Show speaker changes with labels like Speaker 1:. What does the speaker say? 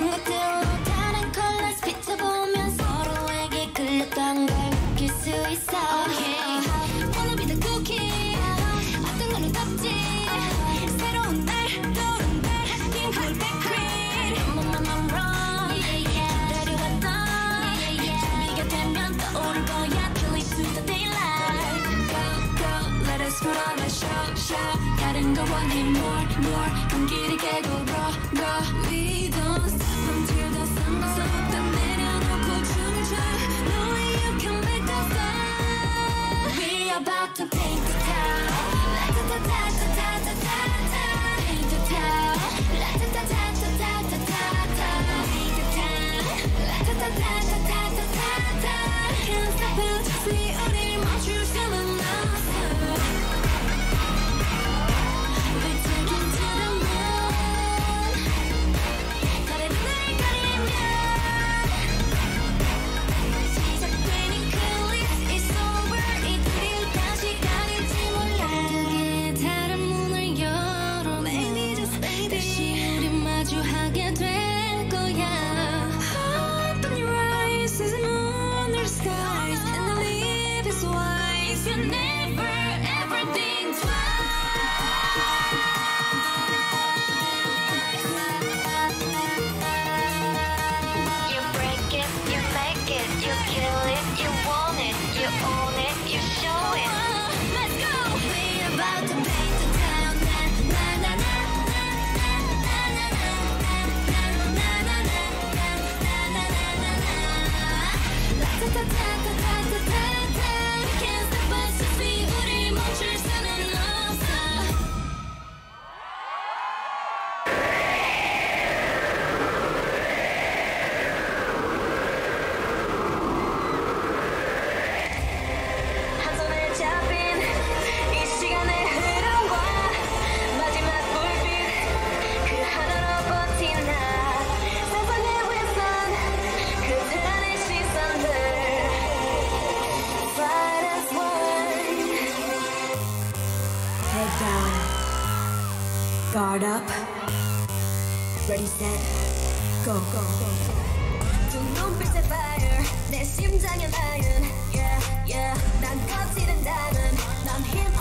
Speaker 1: 생각대로 다른 컬러스 비춰보면 서로에게 끌렸던 걸 느낄 수 있어 okay. uh, wanna be the cookie uh, 어떤 걸로 덮지 uh, 새로운 날 떠오른 날 흰골 백크림 No, no, no, no, wrong yeah, yeah. 기다려왔던 yeah, yeah. 준비가 되면 떠오를 거야 Till it's through the daylight Go, go, let us put on a show, show 다른 거 원해 more, more 끈기를 깨고 go, go, we
Speaker 2: don't ready, set, go. go, go,
Speaker 1: 두 눈빛에 fire, 내 심장에 lion, yeah, yeah. 난 거칠은 다른, 난 힘.